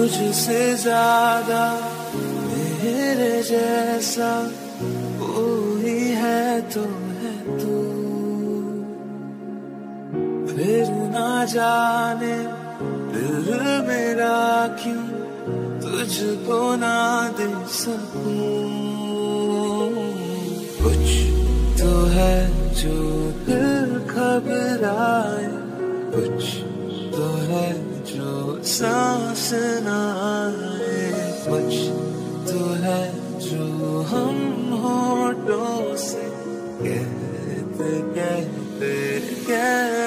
मुझसे ज़्यादा मेरे जैसा कोई है तो है तू। फिर ना जाने दिल मेरा क्यों तुझको ना दे सकूँ। कुछ तो है जो दिल घबराए, कुछ तो है जो सांस न आए कुछ तो है जो हम होठों से कहते कहते कह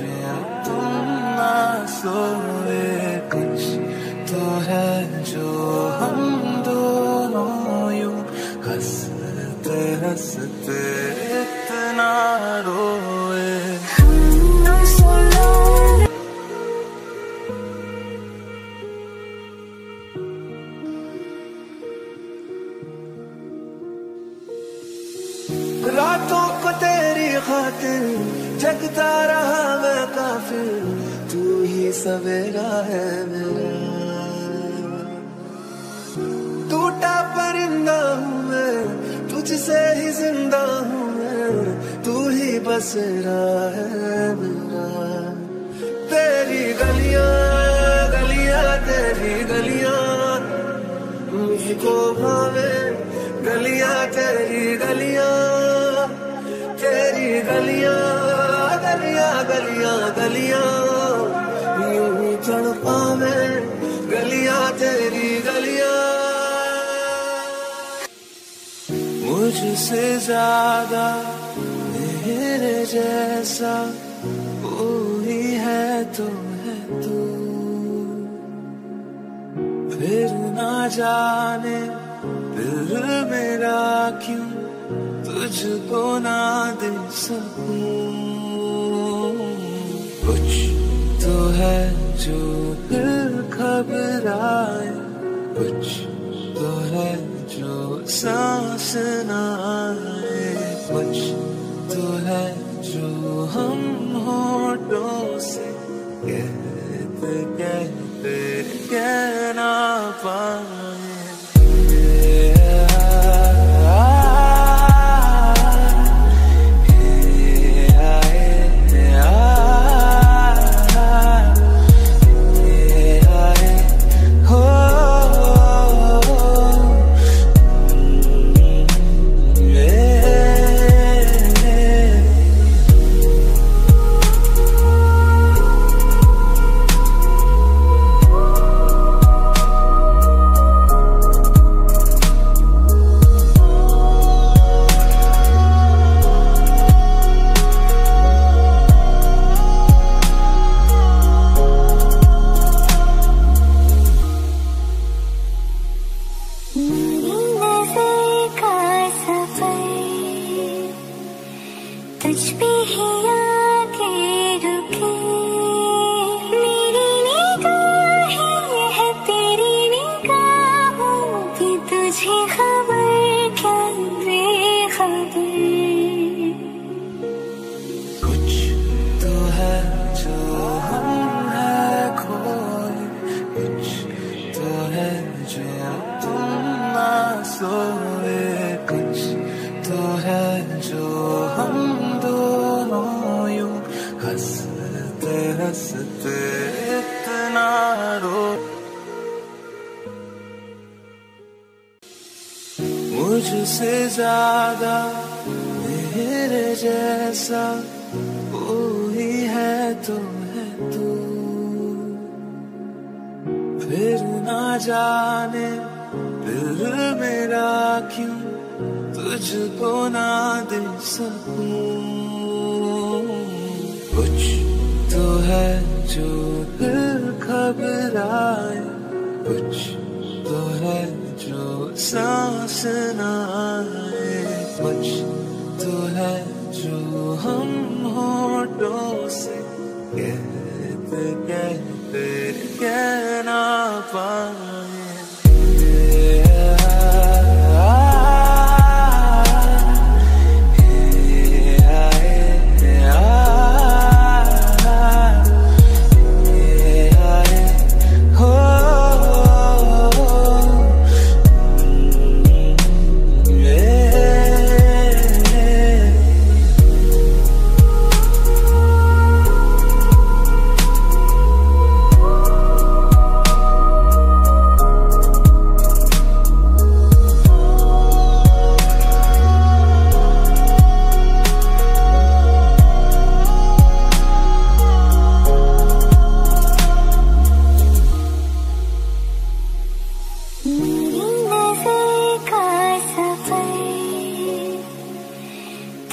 है तुम ना सोए कुछ तो है जो हम दोनों यूँ हँसते हँसते इतना रोए रातों को तेरी खातिर जगता रहा मैं काफिर, तू ही सवेरा है मेरा। टूटा परिंदा हूँ मैं, तुझसे ही ज़िंदा हूँ मैं, तू ही बसेरा है मेरा। तेरी गलियाँ गलियाँ, तेरी गलियाँ, मुझको भावे, गलियाँ, तेरी गलियाँ तेरी गलियाँ। गलियाँ गलियाँ, यूँ ही चढ़ पावे गलियाँ तेरी गलियाँ। मुझसे ज़्यादा मेरे जैसा कोई है तो है तू। फिर ना जाने दिल मेरा क्यों तुझको ना दे सकूँ। है जो दिल घबराए। कुछ तो है जो सांस ना आए। कुछ तो है जो हम होठों से कहते कहते कहना पाए। reach behind. हँसते इतना रो। मुझसे ज़्यादा मेरे जैसा कोई है तो है तू। फिर ना जाने दिल मेरा क्यों तुझको ना दे सकूँ। कुछ है जो दिल घबराए कुछ तो है जो सांस ना आए। कुछ तो है जो हम होठों से कहते कहते कह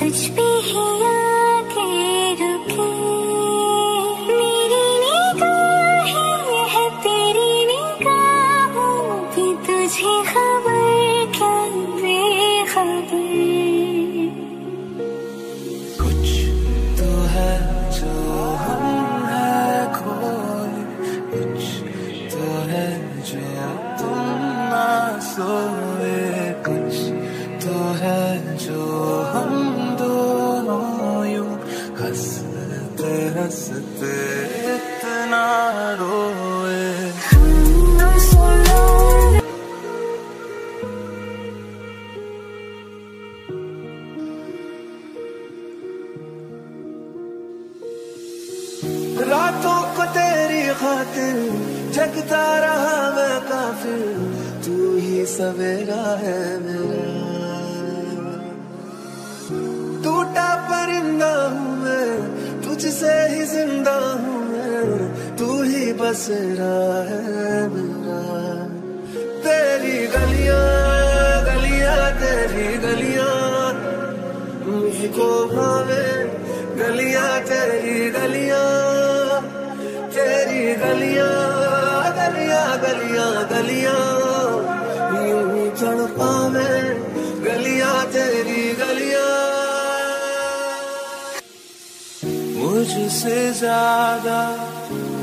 touch me here. टूटा परिंदा हूँ मैं, तुझसे ही ज़िंदा हूँ मैं, तू ही बसेरा है मेरा। तेरी गलियाँ गलियाँ, तेरी गलियाँ, मुझको भावे, गलियाँ, तेरी गलियाँ तेरी गलियाँ गलियाँ गलियाँ गलियाँ। तड़पा मैं गलियाँ तेरी गलियाँ। मुझसे ज़्यादा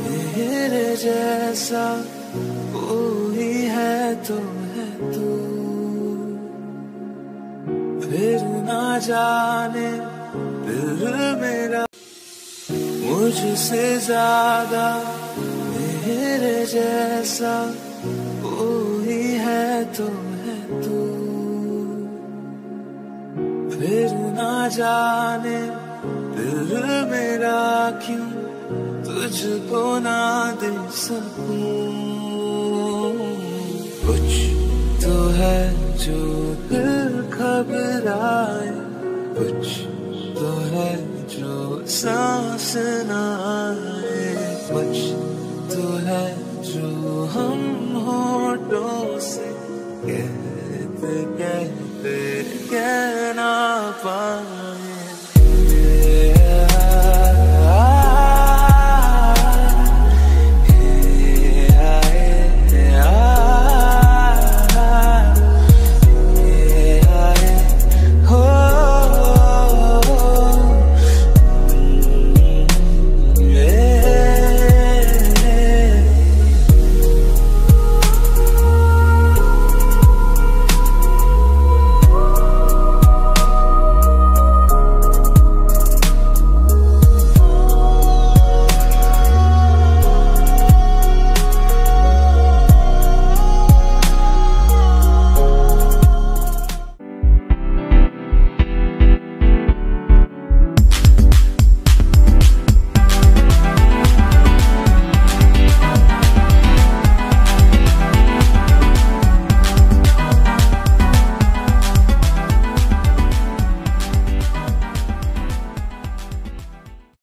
मेरे जैसा कोई है तो है तू। फिर ना जाने दिल मेरा मुझसे ज़्यादा मेरे जैसा कोई है तो है फिर ना जाने दिल मेरा क्यों तुझको ना दे सकूँ। कुछ तो है जो दिल घबराए, कुछ तो है जो सांस ना आए, कुछ तो है जो हम हो होटों